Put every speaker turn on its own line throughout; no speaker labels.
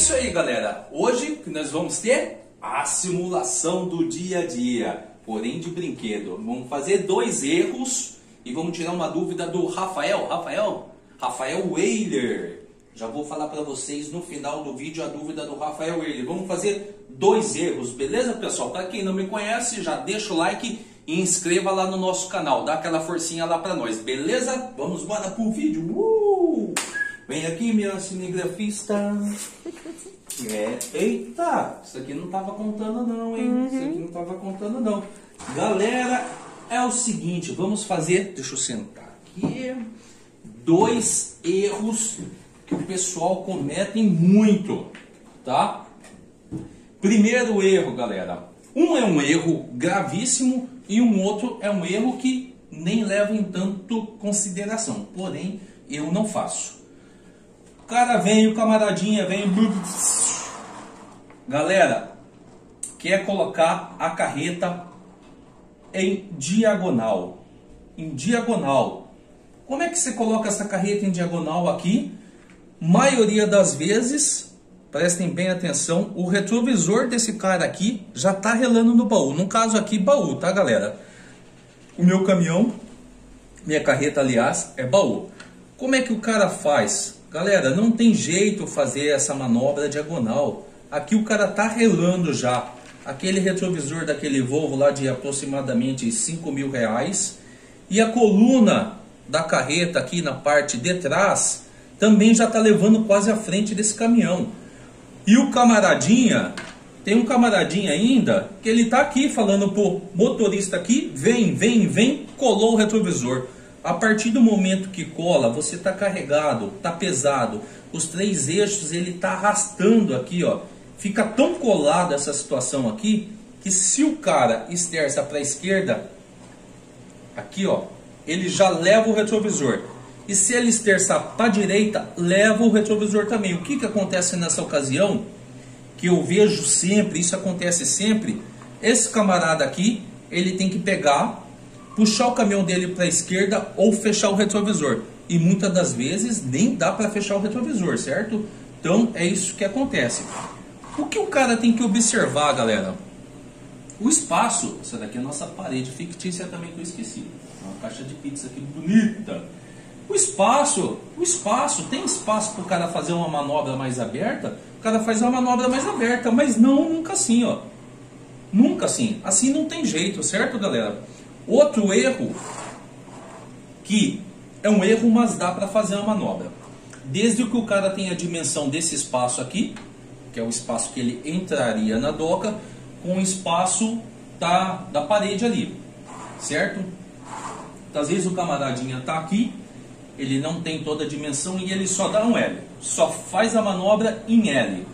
Isso aí, galera. Hoje nós vamos ter a simulação do dia a dia, porém de brinquedo. Vamos fazer dois erros e vamos tirar uma dúvida do Rafael. Rafael? Rafael Weiler. Já vou falar para vocês no final do vídeo a dúvida do Rafael Weiler. Vamos fazer dois erros, beleza, pessoal? Para quem não me conhece, já deixa o like e inscreva lá no nosso canal. Dá aquela forcinha lá para nós, beleza? Vamos embora pro vídeo. Uh! Vem aqui, minha cinegrafista. É, eita, isso aqui não tava contando não, hein? Uhum. Isso aqui não tava contando não. Galera, é o seguinte, vamos fazer, deixa eu sentar aqui, dois erros que o pessoal comete muito, tá? Primeiro erro, galera. Um é um erro gravíssimo e um outro é um erro que nem leva em tanto consideração. Porém, eu não faço cara vem, o camaradinha vem. Galera, quer colocar a carreta em diagonal. Em diagonal. Como é que você coloca essa carreta em diagonal aqui? Maioria das vezes, prestem bem atenção, o retrovisor desse cara aqui já está relando no baú. No caso aqui, baú, tá galera? O meu caminhão, minha carreta aliás, é baú. Como é que o cara faz? Galera, não tem jeito fazer essa manobra diagonal. Aqui o cara tá relando já. Aquele retrovisor daquele Volvo lá de aproximadamente 5 mil reais. E a coluna da carreta aqui na parte de trás também já está levando quase à frente desse caminhão. E o camaradinha, tem um camaradinha ainda, que ele está aqui falando pro motorista aqui, vem, vem, vem, colou o retrovisor. A partir do momento que cola, você está carregado, está pesado. Os três eixos ele está arrastando aqui, ó. Fica tão colado essa situação aqui que se o cara esterça para a esquerda, aqui, ó, ele já leva o retrovisor. E se ele esterçar para a direita, leva o retrovisor também. O que, que acontece nessa ocasião? Que eu vejo sempre, isso acontece sempre. Esse camarada aqui, ele tem que pegar puxar o caminhão dele para a esquerda ou fechar o retrovisor. E muitas das vezes nem dá para fechar o retrovisor, certo? Então é isso que acontece. O que o cara tem que observar, galera? O espaço, essa daqui é a nossa parede fictícia também que eu esqueci. Uma caixa de pizza aqui bonita. O espaço, o espaço, tem espaço para o cara fazer uma manobra mais aberta? O cara faz uma manobra mais aberta, mas não nunca assim, ó. Nunca assim. Assim não tem jeito, certo, galera? Outro erro, que é um erro, mas dá para fazer a manobra. Desde que o cara tenha a dimensão desse espaço aqui, que é o espaço que ele entraria na doca, com o espaço da, da parede ali, certo? Às vezes o camaradinha está aqui, ele não tem toda a dimensão e ele só dá um L. Só faz a manobra em L.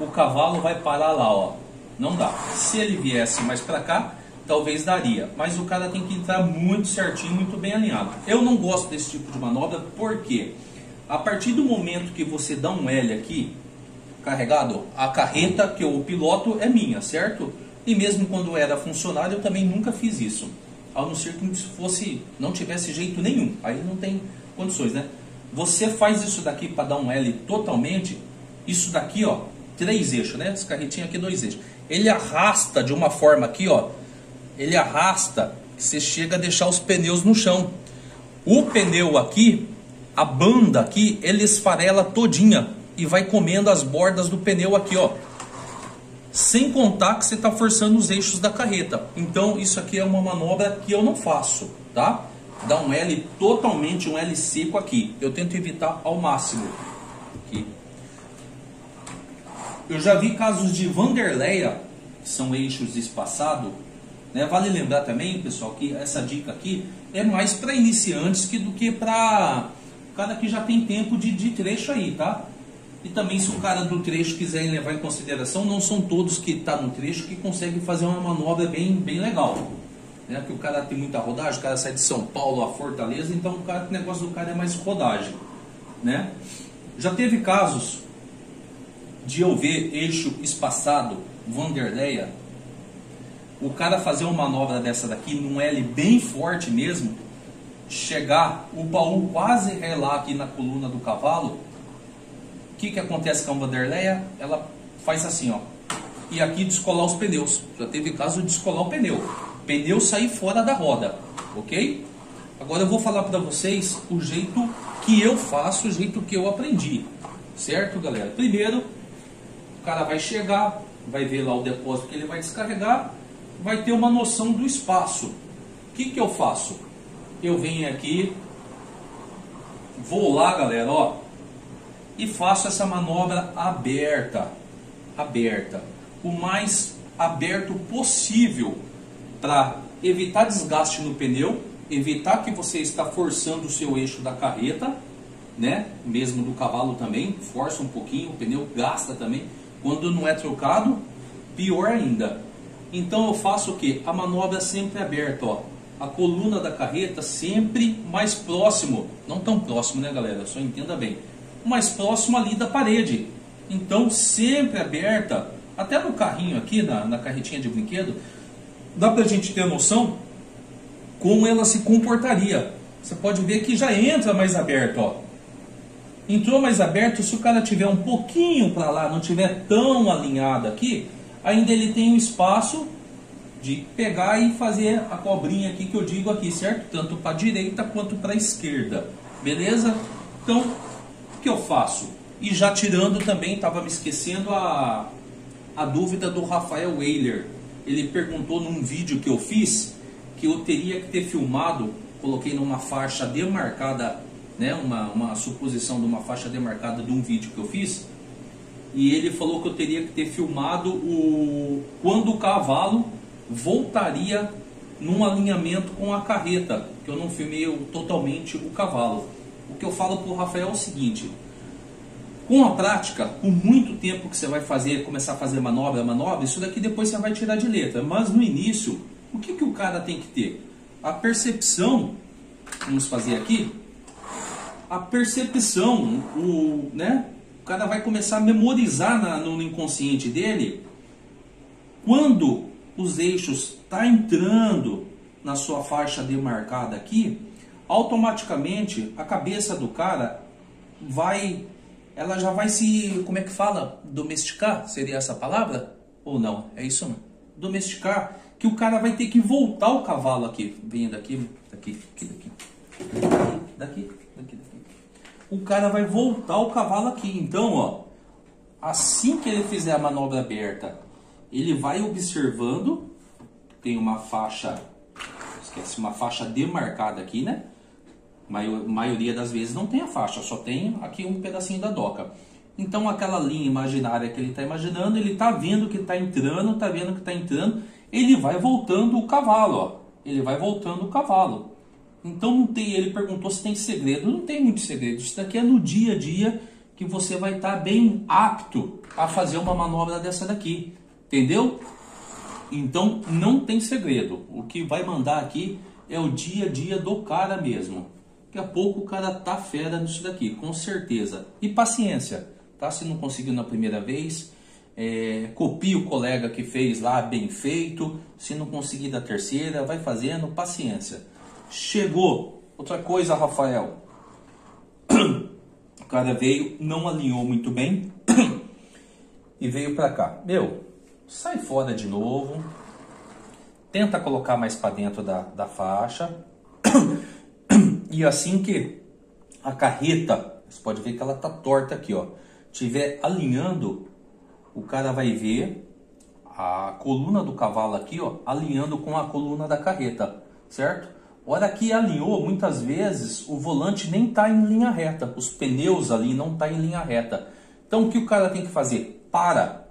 O cavalo vai parar lá, ó. Não dá. Se ele viesse mais para cá, talvez daria. Mas o cara tem que entrar muito certinho, muito bem alinhado. Eu não gosto desse tipo de manobra porque a partir do momento que você dá um L aqui, carregado, a carreta que eu piloto é minha, certo? E mesmo quando era funcionário eu também nunca fiz isso. A não ser que fosse, não tivesse jeito nenhum. Aí não tem condições, né? Você faz isso daqui para dar um L totalmente, isso daqui, ó, três eixos, né? Esse carretinho aqui, dois eixos. Ele arrasta de uma forma aqui, ó, ele arrasta, você chega a deixar os pneus no chão. O pneu aqui, a banda aqui, ele esfarela todinha e vai comendo as bordas do pneu aqui, ó. Sem contar que você está forçando os eixos da carreta. Então isso aqui é uma manobra que eu não faço, tá? Dá um L totalmente, um L seco aqui. Eu tento evitar ao máximo. Aqui. Eu já vi casos de Vanderleia, que são eixos espaçados, né? Vale lembrar também, pessoal, que essa dica aqui é mais para iniciantes que do que para cara que já tem tempo de, de trecho aí, tá? E também se o cara do trecho quiser levar em consideração, não são todos que está no trecho que conseguem fazer uma manobra bem, bem legal. Né? Porque o cara tem muita rodagem, o cara sai de São Paulo a Fortaleza, então o, cara, o negócio do cara é mais rodagem. Né? Já teve casos de eu ver eixo espaçado, Vanderleia, o cara fazer uma manobra dessa daqui num L bem forte mesmo, chegar o baú quase relar aqui na coluna do cavalo, que, que acontece com a Vanderleia? Ela faz assim, ó. E aqui descolar os pneus. Já teve caso de descolar o pneu. Pneu sair fora da roda, ok? Agora eu vou falar para vocês o jeito que eu faço, o jeito que eu aprendi. Certo, galera? Primeiro, o cara vai chegar, vai ver lá o depósito que ele vai descarregar, vai ter uma noção do espaço. O que, que eu faço? Eu venho aqui, vou lá, galera, ó, e faço essa manobra aberta, aberta, o mais aberto possível para evitar desgaste no pneu, evitar que você está forçando o seu eixo da carreta, né? Mesmo do cavalo também, força um pouquinho, o pneu gasta também. Quando não é trocado, pior ainda. Então eu faço o que? A manobra sempre aberta, ó. A coluna da carreta sempre mais próximo, não tão próximo, né, galera? Só entenda bem. Mais próximo ali da parede. Então sempre aberta, até no carrinho aqui, na, na carretinha de brinquedo, dá pra gente ter noção como ela se comportaria. Você pode ver que já entra mais aberto, ó. Entrou mais aberto, se o cara tiver um pouquinho para lá, não tiver tão alinhado aqui, ainda ele tem um espaço de pegar e fazer a cobrinha aqui que eu digo aqui, certo? Tanto para a direita quanto para a esquerda. Beleza? Então, o que eu faço? E já tirando também, estava me esquecendo a, a dúvida do Rafael Weiler. Ele perguntou num vídeo que eu fiz que eu teria que ter filmado, coloquei numa faixa demarcada, né, uma, uma suposição de uma faixa demarcada de um vídeo que eu fiz, e ele falou que eu teria que ter filmado o quando o cavalo voltaria num alinhamento com a carreta, que eu não filmei totalmente o cavalo. O que eu falo para o Rafael é o seguinte: com a prática, com muito tempo que você vai fazer, começar a fazer manobra, manobra, isso daqui depois você vai tirar de letra. Mas no início, o que, que o cara tem que ter? A percepção, vamos fazer aqui, a percepção, o, né? Cara vai começar a memorizar na, no inconsciente dele quando os eixos está entrando na sua faixa demarcada aqui, automaticamente a cabeça do cara vai, ela já vai se, como é que fala, domesticar? Seria essa palavra? Ou não? É isso não? Domesticar que o cara vai ter que voltar o cavalo aqui. Venha daqui, daqui, daqui, daqui. Daqui, daqui, daqui. O cara vai voltar o cavalo aqui. Então, ó, assim que ele fizer a manobra aberta, ele vai observando. Tem uma faixa, esquece, uma faixa demarcada aqui, né? maioria das vezes não tem a faixa, só tem aqui um pedacinho da doca. Então aquela linha imaginária que ele está imaginando, ele está vendo que está entrando, está vendo que está entrando ele vai voltando o cavalo, ó. Ele vai voltando o cavalo. Então não tem, ele perguntou se tem segredo. Não tem muito segredo. Isso daqui é no dia a dia que você vai estar bem apto a fazer uma manobra dessa daqui. Entendeu? Então não tem segredo. O que vai mandar aqui é o dia a dia do cara mesmo. Daqui a pouco o cara tá fera nisso daqui, com certeza. E paciência, tá? Se não conseguiu na primeira vez, é, copie o colega que fez lá bem feito. Se não conseguir da terceira, vai fazendo, paciência. Chegou. Outra coisa, Rafael. O cara veio, não alinhou muito bem e veio para cá. Meu, sai fora de novo. Tenta colocar mais para dentro da, da faixa. E assim que a carreta, você pode ver que ela tá torta aqui, ó. Tiver alinhando, o cara vai ver a coluna do cavalo aqui, ó, alinhando com a coluna da carreta, certo? Hora que alinhou, muitas vezes o volante nem está em linha reta, os pneus ali não tá em linha reta. Então o que o cara tem que fazer? Para,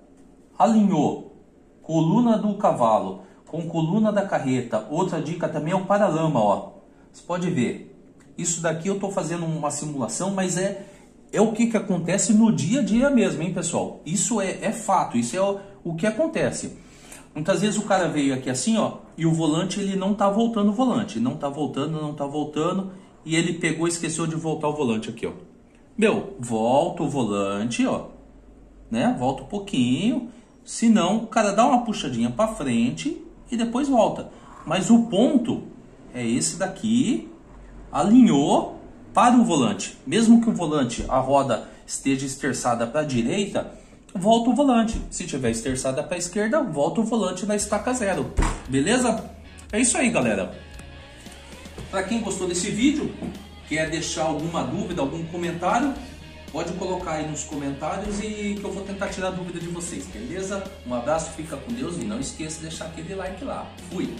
alinhou, coluna do cavalo com coluna da carreta. Outra dica também é o paralama, ó. Você pode ver. Isso daqui eu estou fazendo uma simulação, mas é é o que, que acontece no dia a dia mesmo, hein, pessoal? Isso é, é fato, isso é o, o que acontece. Muitas vezes o cara veio aqui assim, ó, e o volante ele não tá voltando o volante, não tá voltando, não tá voltando, e ele pegou e esqueceu de voltar o volante aqui, ó. Meu, volta o volante, ó, né? Volta um pouquinho, senão o cara dá uma puxadinha para frente e depois volta. Mas o ponto é esse daqui, alinhou, para o volante. Mesmo que o volante, a roda, esteja esterçada para a direita, volta o volante. Se tiver esterçada para a esquerda, volta o volante na estaca zero. Beleza? É isso aí, galera. Para quem gostou desse vídeo, quer deixar alguma dúvida, algum comentário, pode colocar aí nos comentários e que eu vou tentar tirar a dúvida de vocês, beleza? Um abraço, fica com Deus e não esqueça de deixar aquele like lá. Fui!